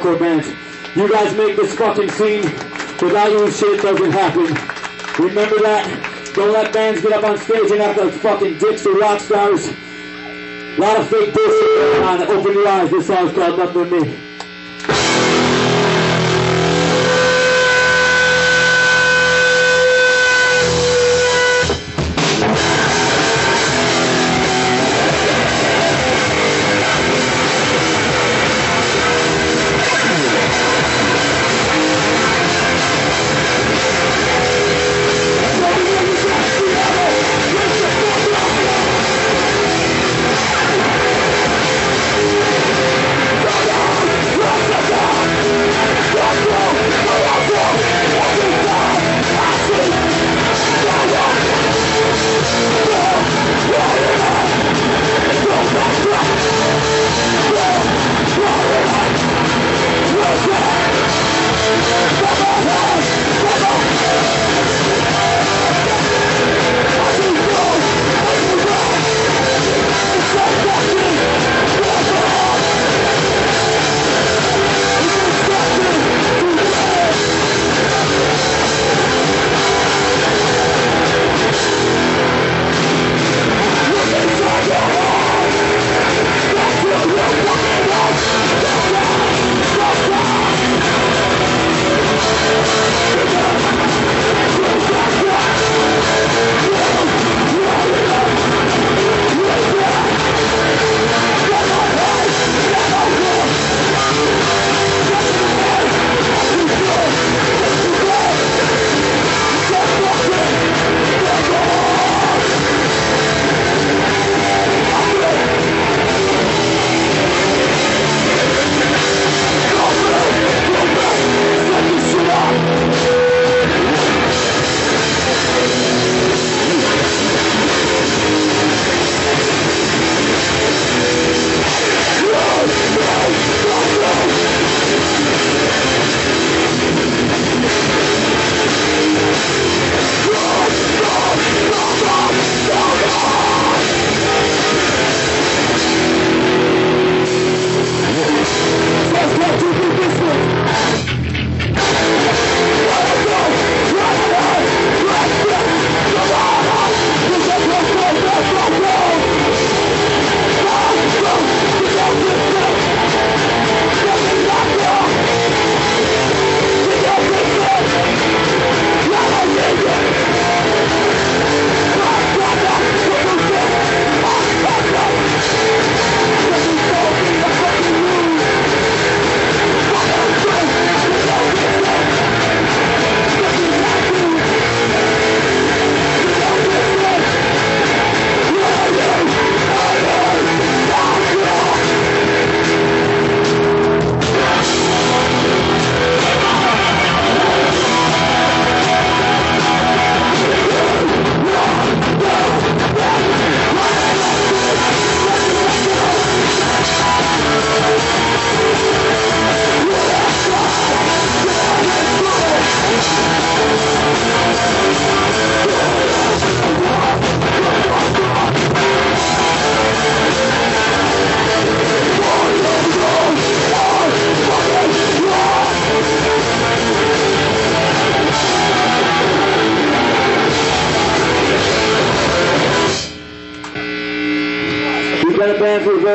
hardcore. You guys make this fucking scene. Without you, shit doesn't happen. Remember that? Don't let bands get up on stage and act like fucking dicks or rock stars. A lot of fake bullshit. Open your eyes. This song's called Nothing But Me.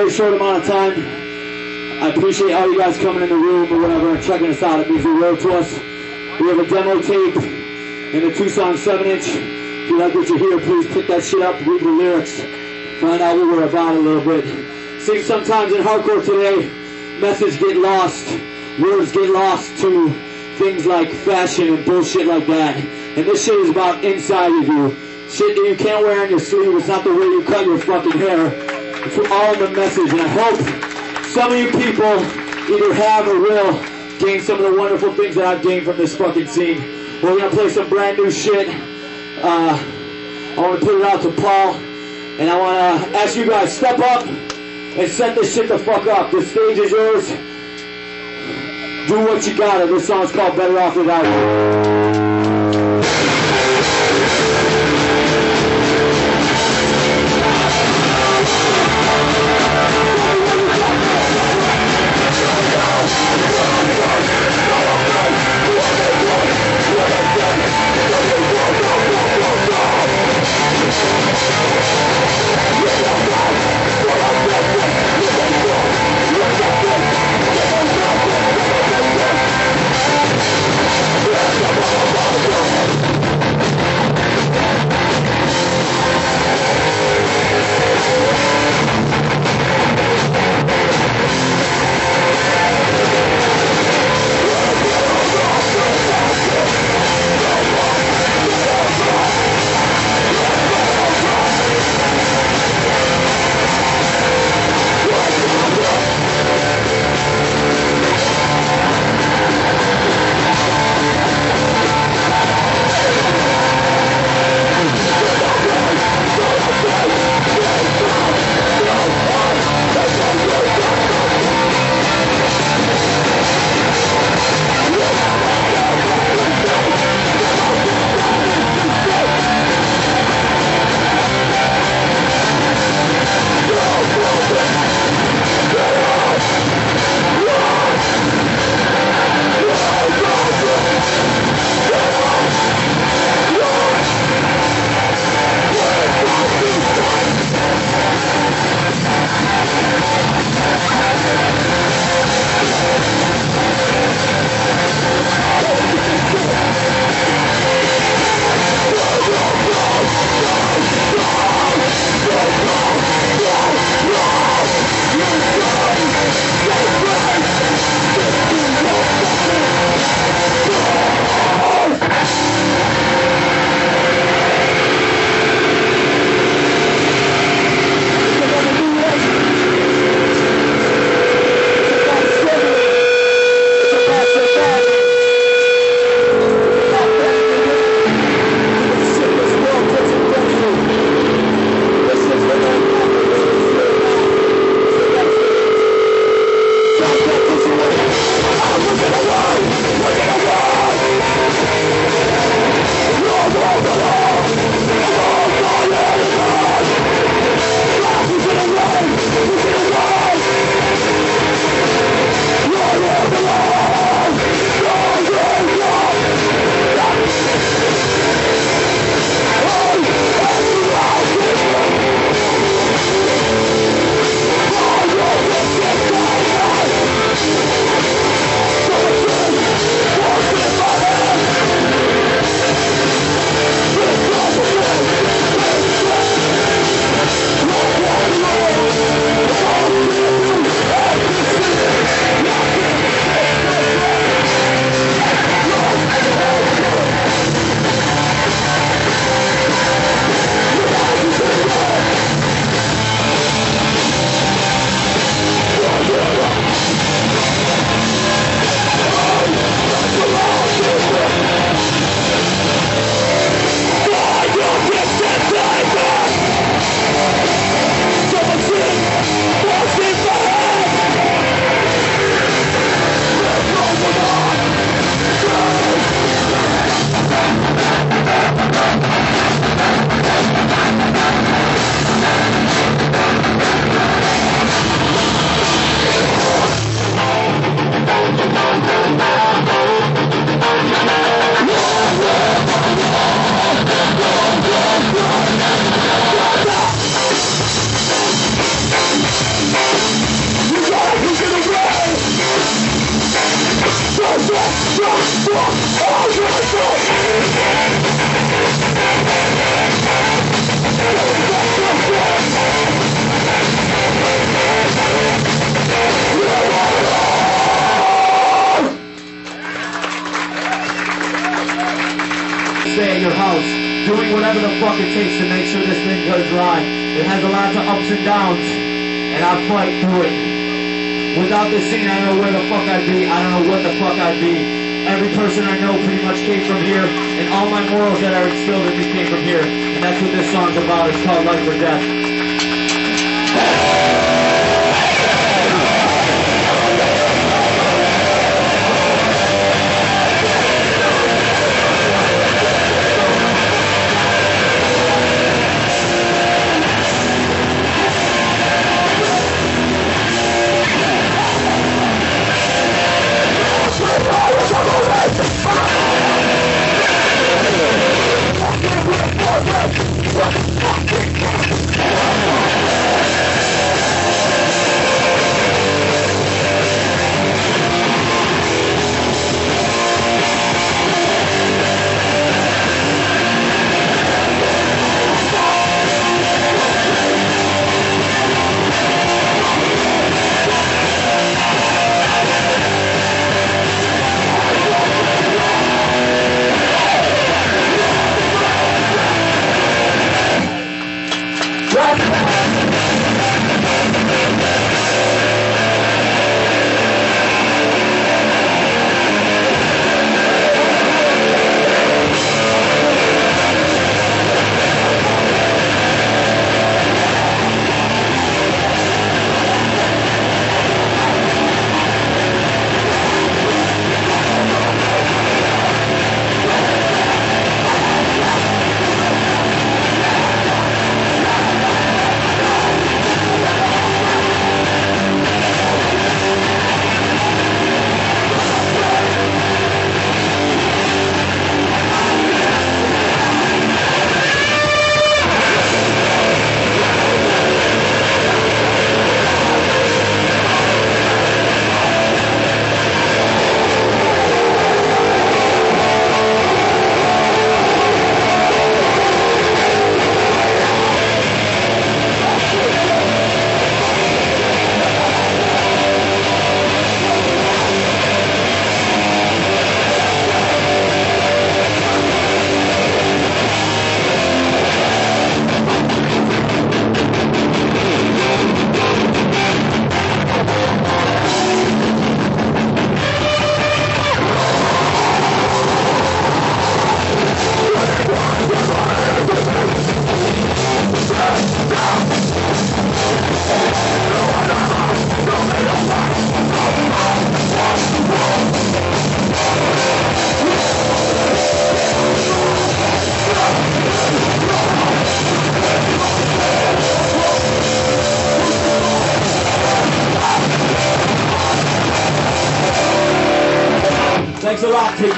Very short amount of time. I appreciate all you guys coming in the room or whatever checking us out. It means the world to us. We have a demo tape in a two-song seven-inch. If you like what you hear, please pick that shit up, read the lyrics, find out what we're about a little bit. See, sometimes in hardcore today, messages get lost, words get lost to things like fashion and bullshit like that. And this shit is about inside of you. Shit that you can't wear on your sleeve. It's not the way you cut your fucking hair. It's all the message. And I hope some of you people either have or will gain some of the wonderful things that I've gained from this fucking scene. We're gonna play some brand new shit. Uh, I want to put it out to Paul, and I want to ask you guys step up and set this shit the fuck up. The stage is yours. Do what you gotta. This song's called Better Off Without You. Whatever the fuck it takes to make sure this thing goes right. It has a lot of ups and downs, and I fight through it. Without this scene, I don't know where the fuck I'd be. I don't know what the fuck I'd be. Every person I know pretty much came from here, and all my morals that are instilled in me came from here. And that's what this song's about. It's called Life or Death.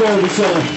Thanks